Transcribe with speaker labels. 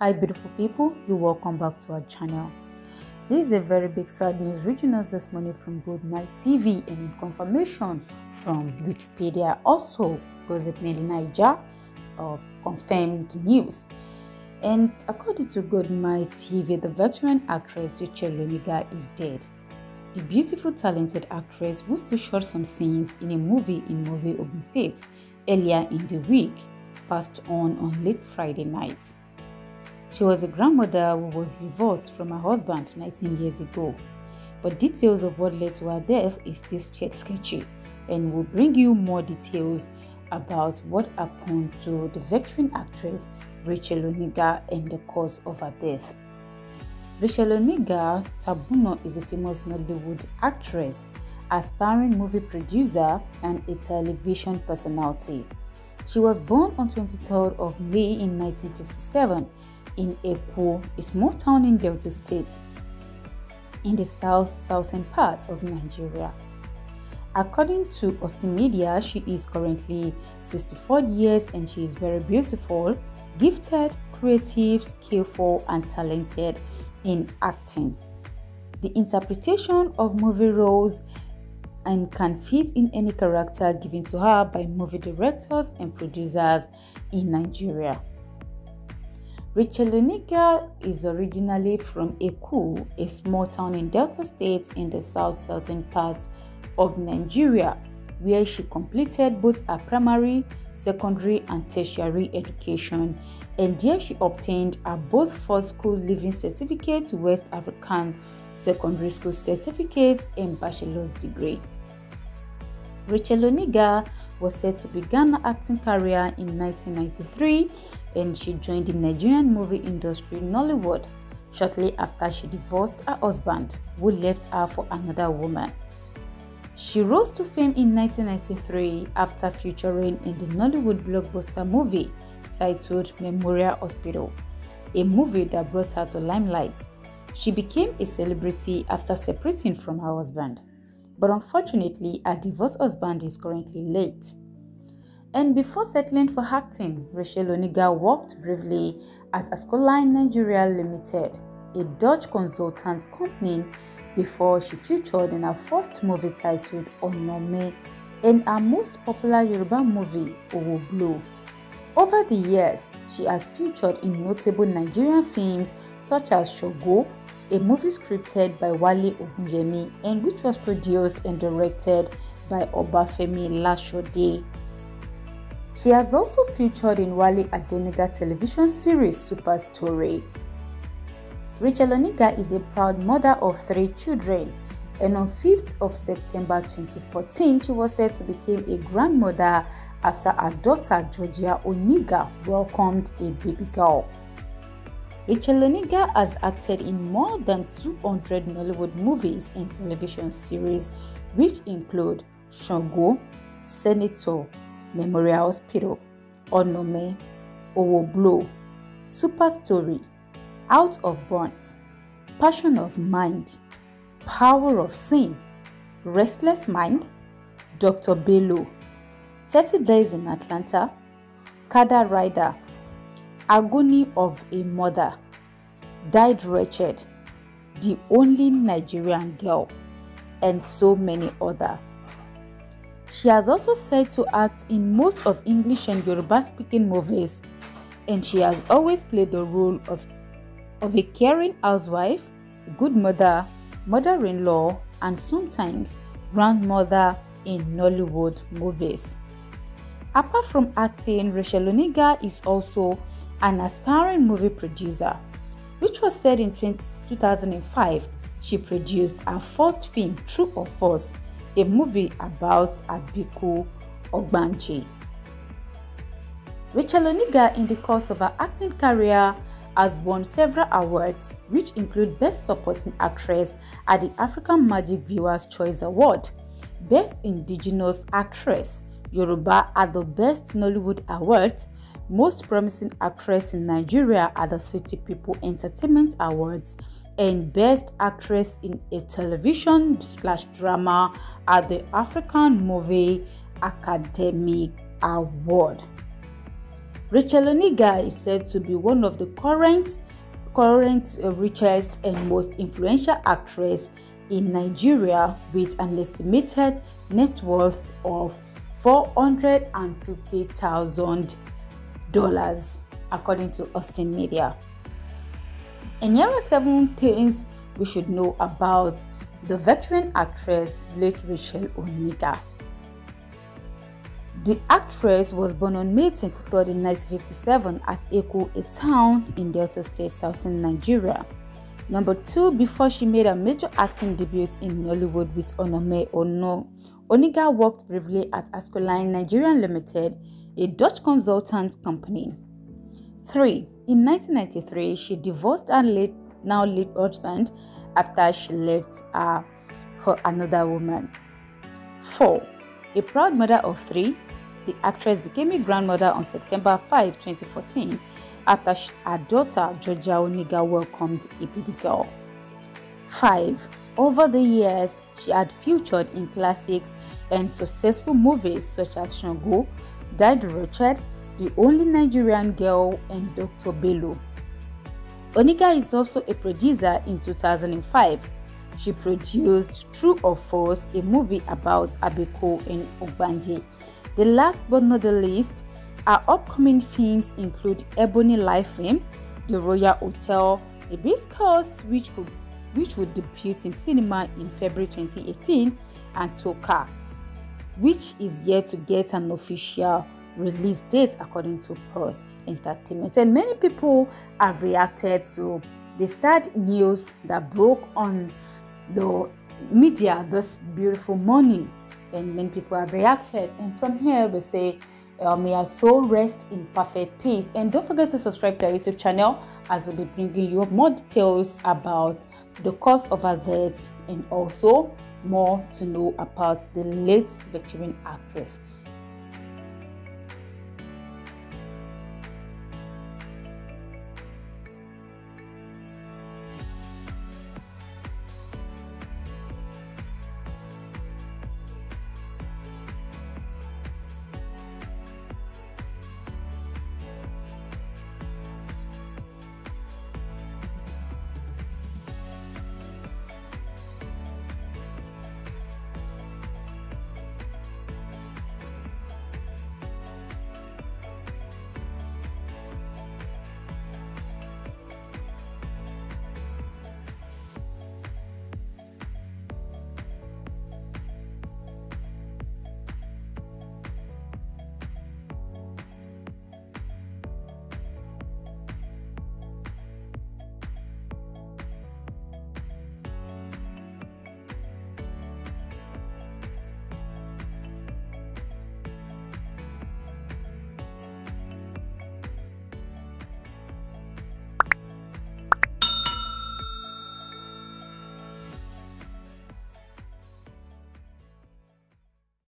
Speaker 1: Hi beautiful people, you welcome back to our channel. This is a very big sad news reaching us this morning from Good Night TV and in confirmation from Wikipedia. Also, Gossip Mail Niger uh, confirmed news. And according to Good Night TV, the veteran actress Rachel Oniga is dead. The beautiful, talented actress who still shot some scenes in a movie in Movie Ogun State earlier in the week passed on on late Friday night. She was a grandmother who was divorced from her husband 19 years ago. But details of what led to her death is still sketchy and will bring you more details about what happened to the veteran actress Rachel Oniga and the cause of her death. Rachel Oniga Tabuno is a famous Nollywood actress, aspiring movie producer, and a television personality. She was born on 23rd of May in 1957 in Epo, a small town in Delta State, in the south-southern part of Nigeria. According to Austin Media, she is currently 64 years and she is very beautiful, gifted, creative, skillful, and talented in acting. The interpretation of movie roles and can fit in any character given to her by movie directors and producers in Nigeria. Rachel Oniga is originally from Eku, a small town in Delta State in the south-southern parts of Nigeria, where she completed both her primary, secondary, and tertiary education, and there she obtained her both first school leaving certificate, West African secondary school certificate, and bachelor's degree. Rachel Oniga was set to begin her acting career in 1993 and she joined the Nigerian movie industry Nollywood shortly after she divorced her husband, who left her for another woman. She rose to fame in 1993 after featuring in the Nollywood blockbuster movie titled Memorial Hospital, a movie that brought her to limelight. She became a celebrity after separating from her husband but unfortunately, her divorced husband is currently late. And before settling for acting, Rachel Oniga worked briefly at Ascoline Nigeria Limited, a Dutch consultant company, before she featured in her first movie titled Onome and her most popular Yoruba movie, Owo Blow. Over the years, she has featured in notable Nigerian films such as Shango, a movie scripted by Wale Ogunyemi and which was produced and directed by Obafemi Lashode. She has also featured in Wale Adenuga television series Super Story. Rachel Oniga is a proud mother of three children and on 5th of September 2014 she was said to become a grandmother after her daughter Georgia Oniga welcomed a baby girl. Rachel Oniga has acted in more than 200 Nollywood movies and television series, which include Shango, Senator, Memorial Hospital, Onome, Owo Blow, Super Story, Out of Bounds, Passion of Mind, Power of Sin, Restless Mind, Dr. Bello, 30 Days in Atlanta, Kada Rider, Agony of a Mother, Died Wretched, The Only Nigerian Girl, and so many other. She has also said to act in most of English and Yoruba speaking movies, and she has always played the role of, of a caring housewife, a good mother, mother in law, and sometimes grandmother in Nollywood movies. Apart from acting, Rachel Oniga is also an aspiring movie producer, which was said in 20, 2005. She produced her first film, True or False, a movie about Abiku Ogbanji. Rachel Oniga, in the course of her acting career, has won several awards, which include Best Supporting Actress at the African Magic Viewers' Choice Award, Best Indigenous Actress, Yoruba at the Best Nollywood Awards, Most Promising Actress in Nigeria at the City People Entertainment Awards, and Best Actress in a Television slash Drama at the African Movie Academy Award. Rachel Oniga is said to be one of the current current uh, richest and most influential actress in Nigeria with an estimated net worth of $450,000 according to Austin Media. And here are seven things we should know about the veteran actress late Rachel Oniga. The actress was born on May 23 1957 at Eko, a town in Delta State, southern Nigeria. Number two, before she made a major acting debut in Nollywood with Onome Ono, Oniga worked briefly at Ascoline Nigerian Limited, a Dutch consultant company. 3. In 1993, she divorced her late, now late husband after she left for another woman. 4. A proud mother of three, the actress became a grandmother on September 5, 2014, after she, her daughter Georgia Oniga welcomed a baby girl. 5. Over the years, she had featured in classics and successful movies such as Shango, Died Wretched, The Only Nigerian Girl, and Dr. Bello. Oniga is also a producer in 2005. She produced True or False, a movie about Abiku and Ogbanji. The last but not the least, our upcoming films include Ebony Life Film, The Royal Hotel, A Biscuits, which could which would debut in cinema in February 2018, and Toka, which is yet to get an official release date according to Pulse Entertainment. And many people have reacted to the sad news that broke on the media this beautiful morning. And many people have reacted. And from here, we say, uh, may our soul rest in perfect peace. And don't forget to subscribe to our YouTube channel as we'll be bringing you more details about the cause of her death and also more to know about the late veteran actress.